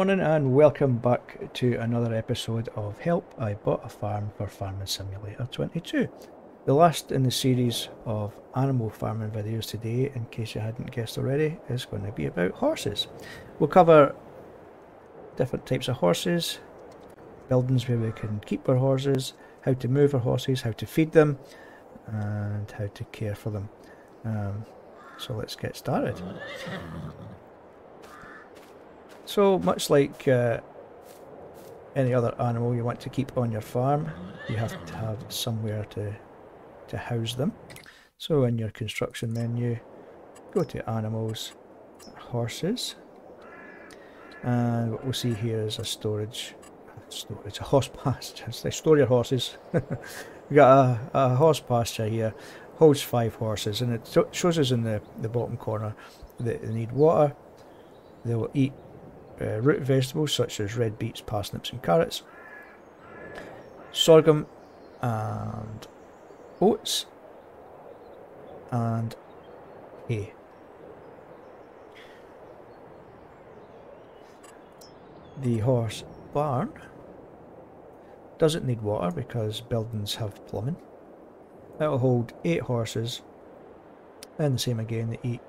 Morning and welcome back to another episode of Help I Bought a Farm for Farming Simulator 22. The last in the series of animal farming videos today, in case you hadn't guessed already, is going to be about horses. We'll cover different types of horses, buildings where we can keep our horses, how to move our horses, how to feed them, and how to care for them. Um, so let's get started. So much like uh, any other animal you want to keep on your farm, you have to have somewhere to, to house them. So in your construction menu, go to animals, horses, and what we'll see here is a storage, storage, a horse pasture. They store your horses. we got a, a horse pasture here, holds five horses, and it shows us in the, the bottom corner that they need water, they will eat uh, root vegetables such as red beets, parsnips and carrots, sorghum and oats, and hay. The horse barn doesn't need water because buildings have plumbing. It'll hold 8 horses and the same again, they eat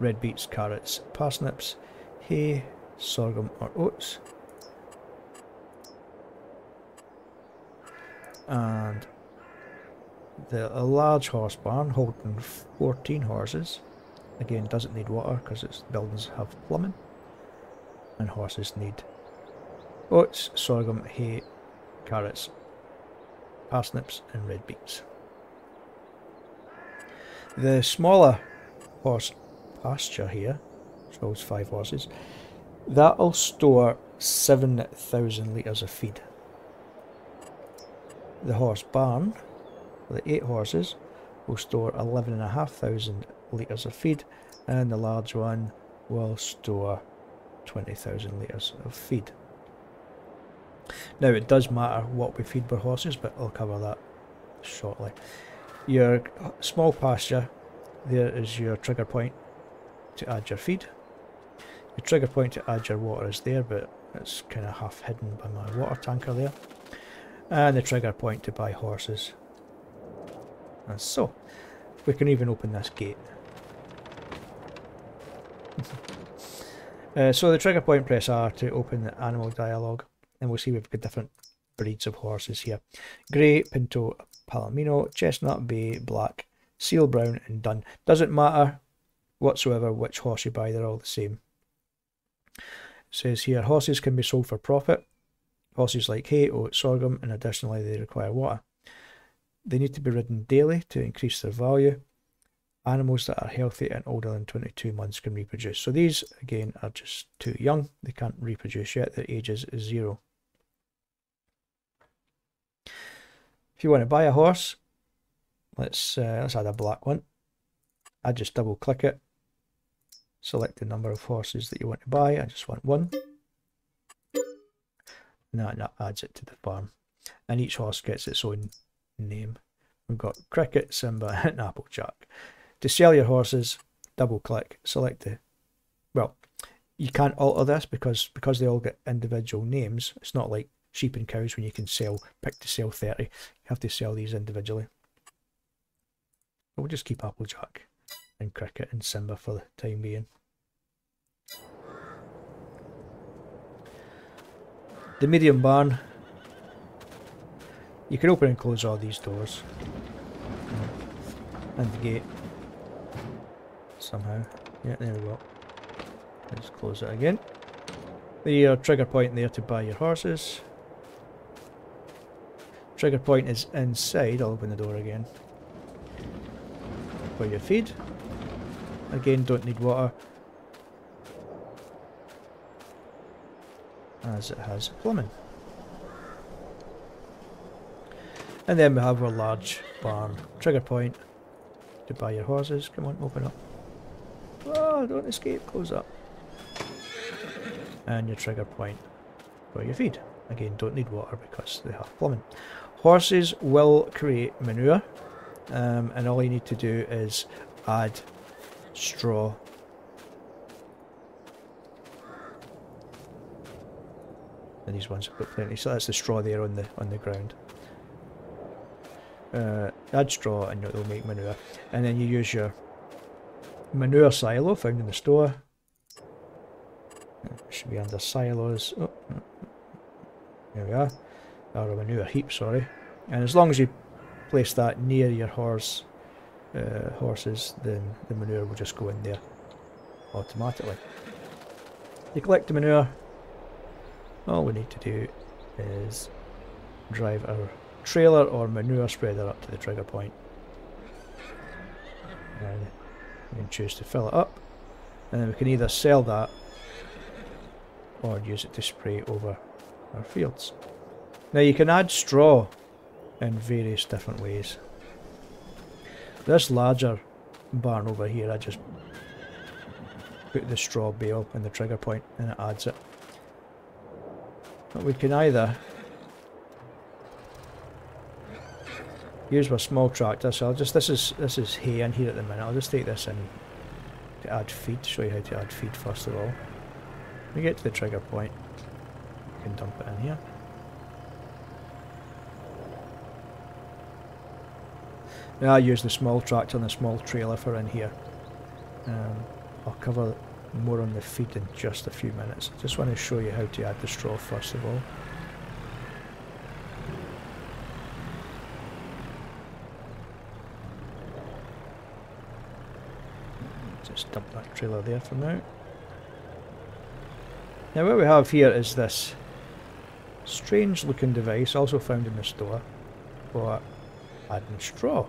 red beets, carrots, parsnips, hay, sorghum or oats. And the a large horse barn holding 14 horses. Again, doesn't need water because its buildings have plumbing. And horses need oats, sorghum, hay, carrots, parsnips and red beets. The smaller horse pasture here shows five horses That'll store 7,000 litres of feed. The horse barn, the 8 horses, will store 11,500 litres of feed and the large one will store 20,000 litres of feed. Now it does matter what we feed our horses but I'll cover that shortly. Your small pasture, there is your trigger point to add your feed. The trigger point to add your water is there, but it's kind of half hidden by my water tanker there. And the trigger point to buy horses. And so, we can even open this gate. uh, so the trigger point press R to open the animal dialogue. And we'll see we've got different breeds of horses here. Grey, Pinto, Palomino, Chestnut, Bay, Black, Seal Brown and Dun. Doesn't matter whatsoever which horse you buy, they're all the same says here horses can be sold for profit. Horses like hay, oat, sorghum, and additionally they require water. They need to be ridden daily to increase their value. Animals that are healthy and older than 22 months can reproduce. So these, again, are just too young. They can't reproduce yet. Their age is zero. If you want to buy a horse, let's uh, let's add a black one. I just double click it select the number of horses that you want to buy. I just want one. And that, adds it to the farm. And each horse gets its own name. We've got Cricket, Simba and Applejack. To sell your horses, double click, select the... Well, you can't alter this because because they all get individual names. It's not like sheep and cows when you can sell, pick to sell 30. You have to sell these individually. But we'll just keep Applejack and Cricket and Simba for the time being. The medium barn. You can open and close all these doors. And the gate. Somehow. Yeah, there we go. Let's close it again. The uh, trigger point there to buy your horses. Trigger point is inside. I'll open the door again. For your feed. Again, don't need water. As it has plumbing. And then we have our large barn trigger point to buy your horses. Come on, open up. Oh, don't escape, close up. And your trigger point for your feed. Again, don't need water because they have plumbing. Horses will create manure, um, and all you need to do is add straw and these ones got plenty. So that's the straw there on the on the ground. Uh, add straw and it'll make manure. And then you use your manure silo found in the store. It should be under silos. Oh, mm, mm, mm. there we are. Or a manure heap, sorry. And as long as you place that near your horse uh, horses, then the manure will just go in there automatically. You collect the manure. All we need to do is drive our trailer or manure spreader up to the trigger point. And we can choose to fill it up. And then we can either sell that or use it to spray over our fields. Now you can add straw in various different ways. This larger barn over here, I just put the straw bale in the trigger point and it adds it. But we can either use my small tractor, so I'll just, this is this is hay in here at the minute, I'll just take this in to add feed, show you how to add feed first of all. When we get to the trigger point, we can dump it in here. I use the small tractor and the small trailer for in here. Um, I'll cover more on the feed in just a few minutes. I just want to show you how to add the straw first of all. Just dump that trailer there for now. Now what we have here is this strange looking device, also found in the store, for adding straw.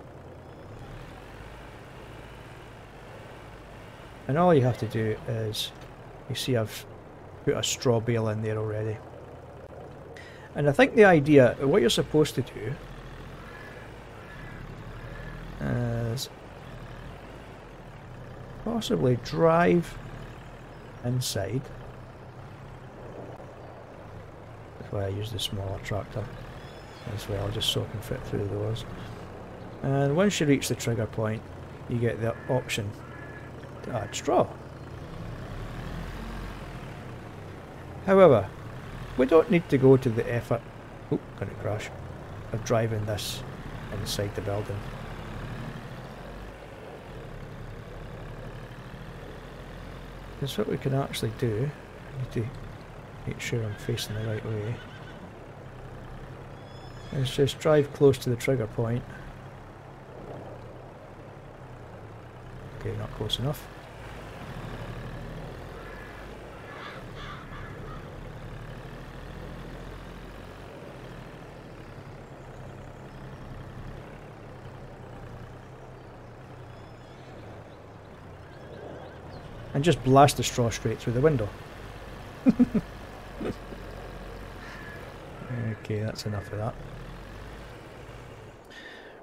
And all you have to do is, you see I've put a straw bale in there already. And I think the idea, what you're supposed to do is possibly drive inside. That's why I use the smaller tractor as well, just so I can fit through the doors. And once you reach the trigger point, you get the option to add straw. However, we don't need to go to the effort, oh, gonna crash, of driving this inside the building. Because what we can actually do, I need to make sure I'm facing the right way, is just drive close to the trigger point Okay, not close enough. And just blast the straw straight through the window. okay, that's enough of that.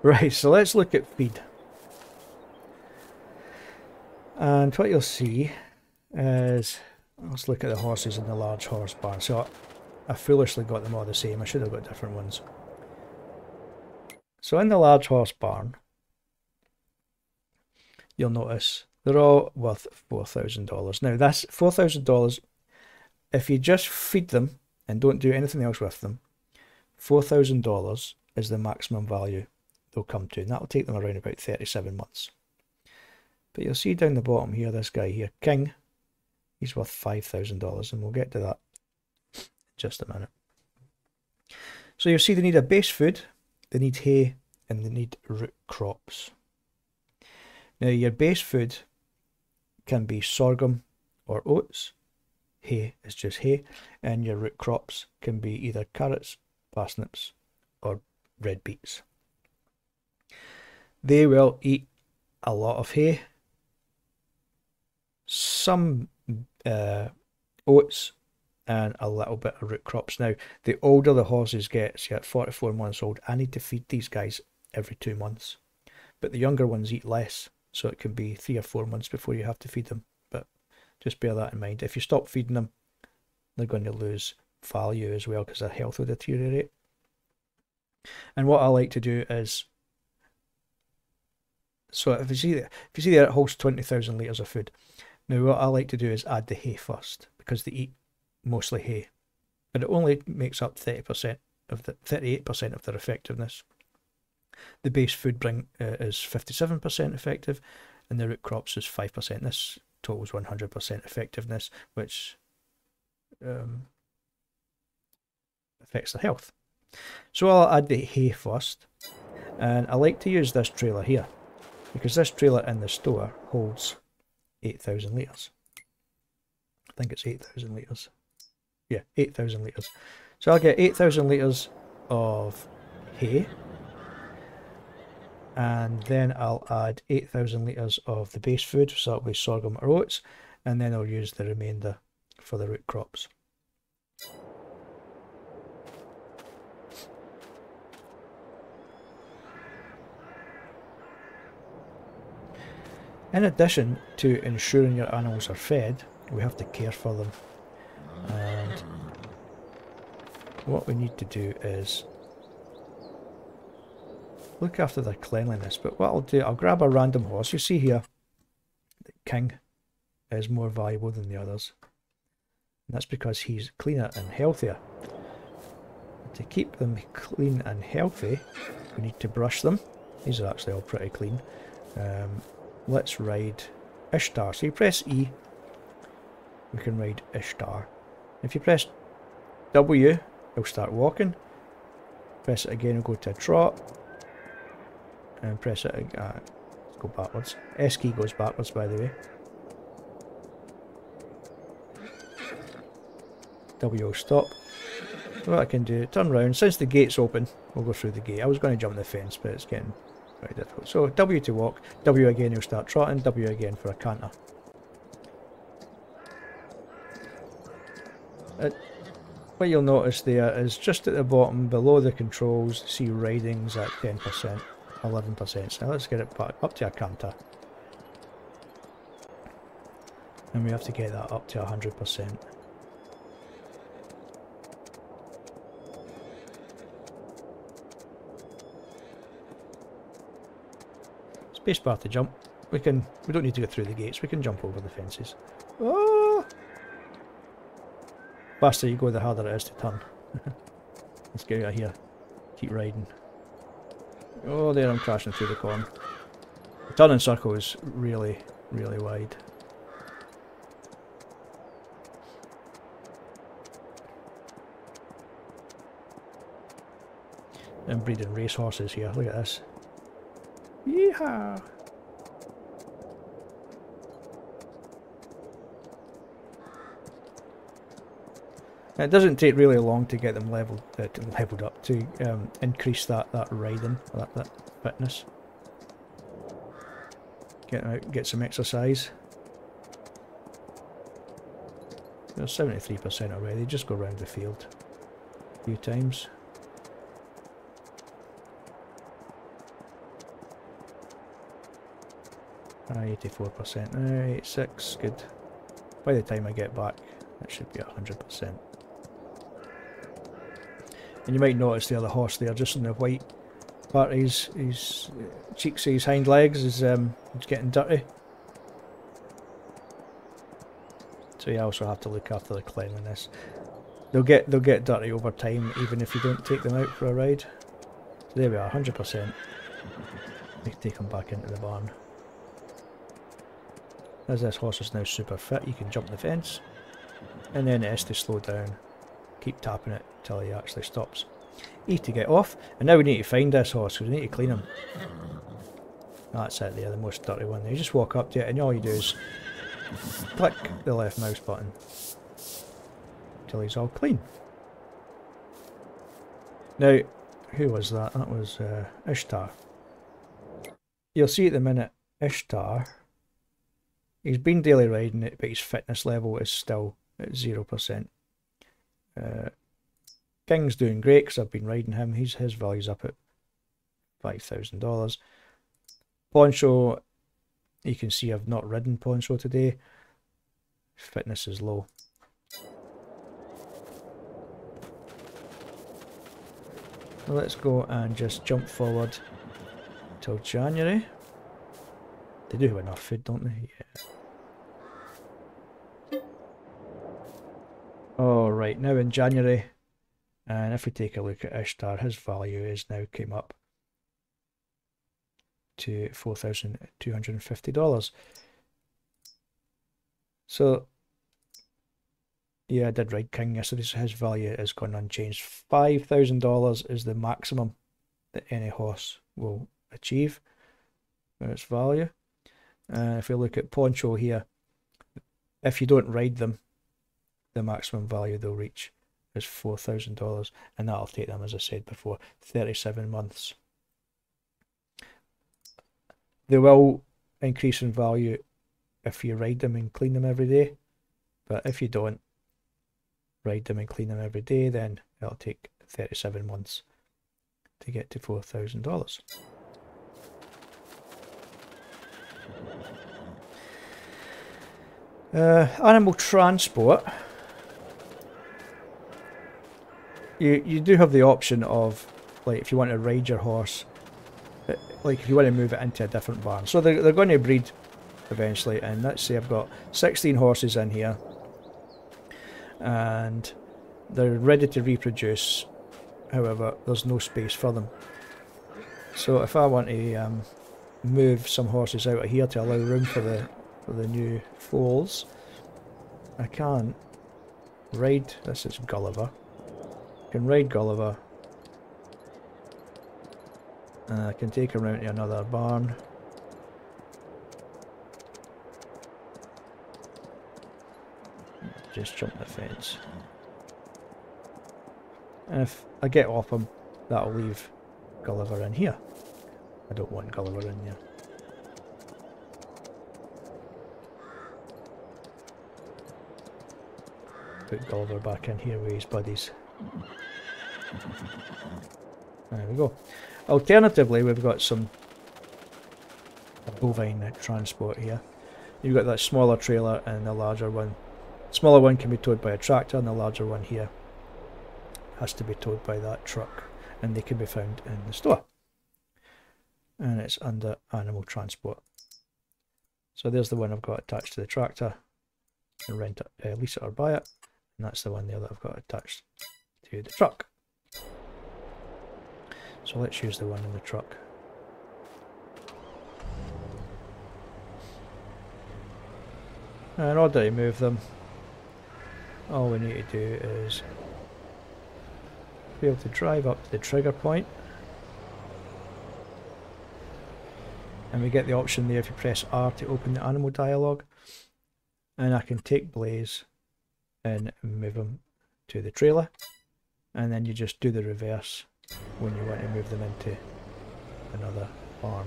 Right, so let's look at feed. And what you'll see is, let's look at the horses in the large horse barn. So I, I foolishly got them all the same. I should have got different ones. So in the large horse barn, you'll notice they're all worth $4,000. Now that's $4,000 if you just feed them and don't do anything else with them. $4,000 is the maximum value they'll come to and that'll take them around about 37 months. But you'll see down the bottom here, this guy here, King, he's worth $5,000 and we'll get to that in just a minute. So you'll see they need a base food, they need hay, and they need root crops. Now your base food can be sorghum or oats, hay is just hay, and your root crops can be either carrots, parsnips, or red beets. They will eat a lot of hay some uh, oats and a little bit of root crops. Now, the older the horses get, see at 44 months old, I need to feed these guys every two months. But the younger ones eat less, so it can be three or four months before you have to feed them. But just bear that in mind. If you stop feeding them, they're going to lose value as well because their health will deteriorate. And what I like to do is, so if you see, if you see there, it holds 20,000 litres of food. Now what I like to do is add the hay first because they eat mostly hay. but it only makes up 30% of the 38% of their effectiveness. The base food bring uh, is 57% effective, and the root crops is 5%. This totals 100% effectiveness, which um, affects the health. So I'll add the hay first, and I like to use this trailer here, because this trailer in the store holds 8,000 litres. I think it's 8,000 litres. Yeah, 8,000 litres. So I'll get 8,000 litres of hay, and then I'll add 8,000 litres of the base food, so that'll be sorghum or oats, and then I'll use the remainder for the root crops. In addition to ensuring your animals are fed, we have to care for them. And what we need to do is look after their cleanliness. But what I'll do, I'll grab a random horse. You see here, the king is more valuable than the others. And that's because he's cleaner and healthier. To keep them clean and healthy, we need to brush them. These are actually all pretty clean. Um, let's ride Ishtar. So you press E, we can ride Ishtar. If you press W, it'll start walking. Press it again, it'll go to a trot and press it again. Uh, let's go backwards. S key goes backwards, by the way. W stop. What I can do, turn around. Since the gate's open, we'll go through the gate. I was going to jump the fence, but it's getting very difficult. So W to walk, W again he'll start trotting, W again for a canter. Uh, what you'll notice there is just at the bottom, below the controls, see ridings at 10%. 11%. So let's get it back up to a canter. And we have to get that up to 100%. Spacebar to jump. We can. We don't need to go through the gates. We can jump over the fences. Oh! Faster you go, the harder it is to turn. Let's get out of here. Keep riding. Oh, there I'm crashing through the corn. The turning circle is really, really wide. I'm breeding racehorses here, look at this. Yeehaw! It doesn't take really long to get them leveled, uh, leveled up to um, increase that that riding, that that fitness. Get out, get some exercise. They're seventy three percent already. Just go around the field a few times. Ah, 84%, 86, good. By the time I get back, that should be 100%. And you might notice the other horse there, just in the white part of his, his cheeks, his hind legs is um, getting dirty. So you also have to look after the cleanliness. They'll get they'll get dirty over time, even if you don't take them out for a ride. So there we are, 100%. We take them back into the barn. As this horse is now super fit, you can jump the fence. And then it has to slow down. Keep tapping it until he actually stops. E to get off. And now we need to find this horse because we need to clean him. That's it there, the most dirty one. You just walk up to it and all you do is click the left mouse button until he's all clean. Now, who was that? That was uh, Ishtar. You'll see at the minute, Ishtar, he's been daily riding it, but his fitness level is still at 0%. Uh, King's doing great because I've been riding him. He's his value's up at five thousand dollars. Poncho, you can see I've not ridden Poncho today. Fitness is low. let's go and just jump forward till January. They do have enough food, don't they? Yeah. Oh, right, now in January, and if we take a look at Ishtar, his value is now came up to $4,250. So, yeah, I did ride King yesterday, so his value is gone unchanged. $5,000 is the maximum that any horse will achieve in its value. Uh, if we look at Poncho here, if you don't ride them, the maximum value they'll reach is $4,000 and that'll take them, as I said before, 37 months. They will increase in value if you ride them and clean them every day, but if you don't ride them and clean them every day, then it'll take 37 months to get to $4,000. Uh, animal transport. You you do have the option of like if you want to ride your horse, uh, like if you want to move it into a different barn. So they're they're going to breed eventually, and let's say I've got 16 horses in here, and they're ready to reproduce. However, there's no space for them. So if I want to um, move some horses out of here to allow room for the for the new foals. I can't ride, this is Gulliver. Can ride Gulliver. And I can take him around to another barn. Just jump the fence. And if I get off him, that'll leave Gulliver in here. I don't want Gulliver in there. Put Gulliver back in here with his buddies. There we go. Alternatively, we've got some bovine transport here. You've got that smaller trailer and the larger one. smaller one can be towed by a tractor and the larger one here has to be towed by that truck and they can be found in the store and it's under animal transport. So there's the one I've got attached to the tractor. and rent it, uh, lease it or buy it. And that's the one there that I've got attached to the truck. So let's use the one in the truck. And order to move them, all we need to do is be able to drive up to the trigger point. And we get the option there if you press R to open the animal dialogue. And I can take Blaze and move him to the trailer. And then you just do the reverse when you want to move them into another barn.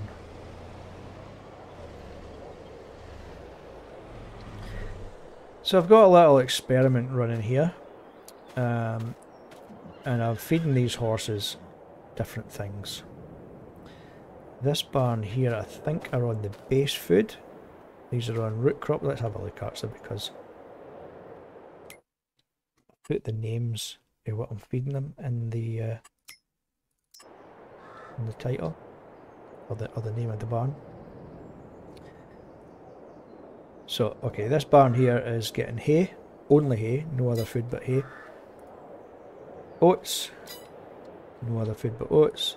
So I've got a little experiment running here um, and I'm feeding these horses different things. This barn here, I think, are on the base food. These are on root crop. Let's have a look at actually because I put the names of what I'm feeding them in the uh, the title or the or the name of the barn. So okay, this barn here is getting hay, only hay, no other food but hay. Oats, no other food but oats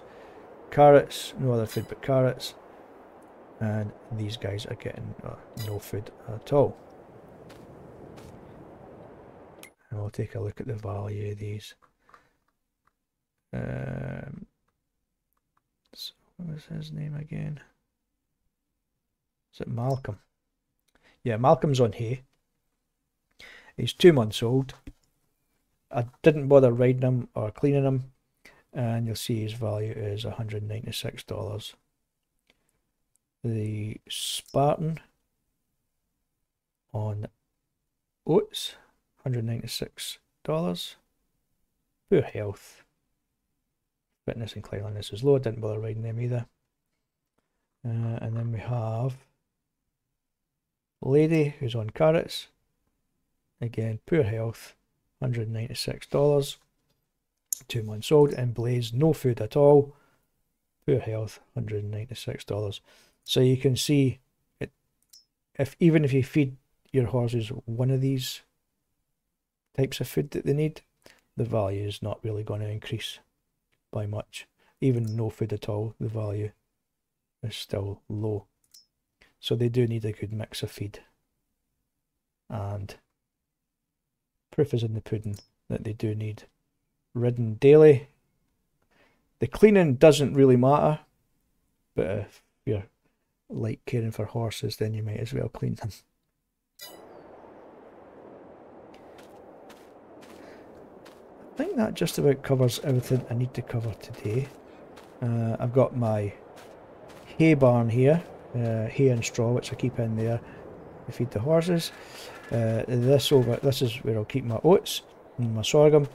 carrots, no other food but carrots. And these guys are getting uh, no food at all. And we'll take a look at the value of these. Um, what was his name again? Is it Malcolm? Yeah, Malcolm's on hay. He's two months old. I didn't bother riding him or cleaning him and you'll see his value is $196. The Spartan on oats, $196. Poor health. Fitness and cleanliness is low, didn't bother riding them either. Uh, and then we have Lady, who's on carrots. Again, poor health, $196 two months old, and Blaze, no food at all, poor health, $196. So you can see, it, if even if you feed your horses one of these types of food that they need, the value is not really going to increase by much. Even no food at all, the value is still low. So they do need a good mix of feed. And proof is in the pudding that they do need ridden daily. The cleaning doesn't really matter, but if you're like caring for horses, then you might as well clean them. Think that just about covers everything I need to cover today. Uh, I've got my hay barn here, uh, hay and straw which I keep in there to feed the horses. Uh, this over, this is where I'll keep my oats and my sorghum.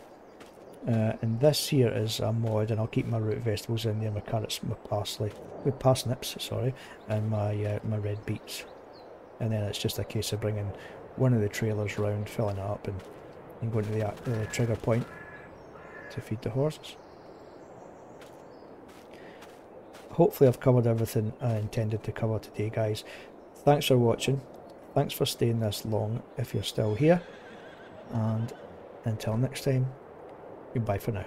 Uh, and this here is a mod, and I'll keep my root vegetables in there, my carrots, my parsley, my parsnips, sorry, and my uh, my red beets. And then it's just a case of bringing one of the trailers round, filling it up, and, and going to the uh, trigger point to feed the horses. Hopefully I've covered everything I intended to cover today, guys. Thanks for watching. Thanks for staying this long if you're still here. And until next time, goodbye for now.